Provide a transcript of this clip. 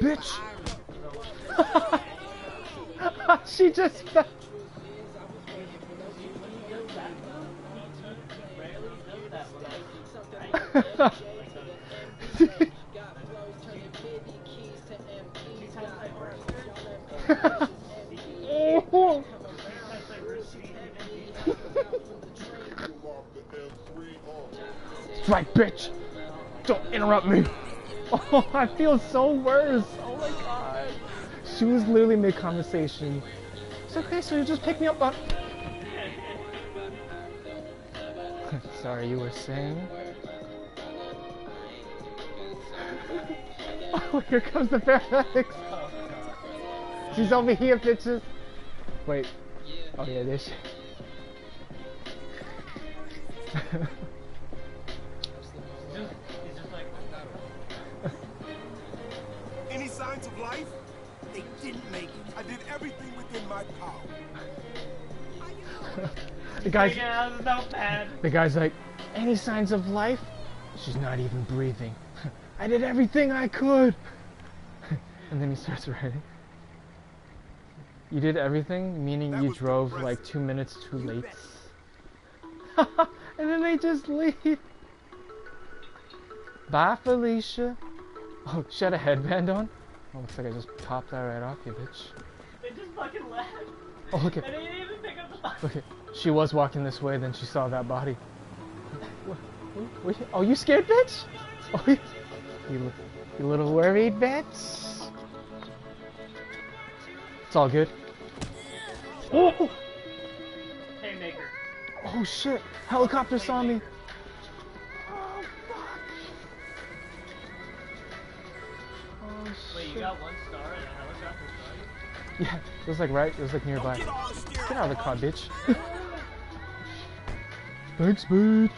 Bitch! she just fell. right, bitch! Don't interrupt me! Oh, I feel so worse! Oh my god! She was literally mid-conversation. It's okay, so you just pick me up on... Sorry, you were saying? oh, here comes the paramedics! She's over here, bitches! Wait. Oh yeah, this. Any signs of life? They didn't make it. I did everything within my power. the guy's, Take it out the guy's like, any signs of life? She's not even breathing. I did everything I could. and then he starts writing. You did everything, meaning That you drove impressive. like two minutes too You late. and then they just leave. Bye, Felicia. Oh, she had a headband on. Oh, looks like I just popped that right off you, bitch. They just fucking left. Oh, look at, And they didn't even pick up the look at. She was walking this way, then she saw that body. What- what- what- Oh, you scared, bitch? Oh, you, you, you little worried, bitch. It's all good. Oh, Haymaker. oh shit! Helicopter saw me. Oh Wait, you got one star and a helicopter star? Yeah, it was like right. It was like nearby. Get all the steering Get out of the car, bitch. Thanks, bitch.